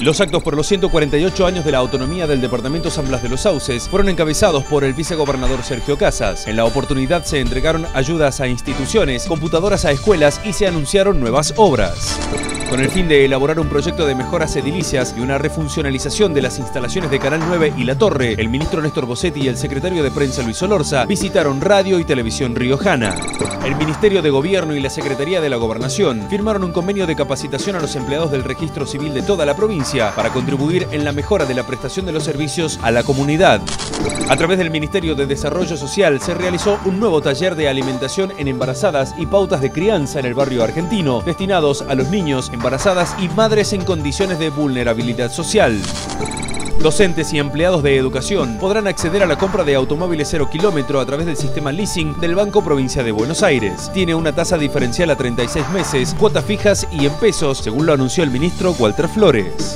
Los actos por los 148 años de la autonomía del departamento San Blas de los Sauces fueron encabezados por el vicegobernador Sergio Casas. En la oportunidad se entregaron ayudas a instituciones, computadoras a escuelas y se anunciaron nuevas obras. Con el fin de elaborar un proyecto de mejoras edilicias y una refuncionalización de las instalaciones de Canal 9 y La Torre, el ministro Néstor Bossetti y el secretario de prensa Luis Olorza visitaron Radio y Televisión Riojana. El Ministerio de Gobierno y la Secretaría de la Gobernación firmaron un convenio de capacitación a los empleados del registro civil de toda la provincia para contribuir en la mejora de la prestación de los servicios a la comunidad. A través del Ministerio de Desarrollo Social se realizó un nuevo taller de alimentación en embarazadas y pautas de crianza en el barrio argentino, destinados a los niños embarazadas y madres en condiciones de vulnerabilidad social. Docentes y empleados de educación podrán acceder a la compra de automóviles cero kilómetro a través del sistema leasing del Banco Provincia de Buenos Aires. Tiene una tasa diferencial a 36 meses, cuotas fijas y en pesos, según lo anunció el ministro Walter Flores.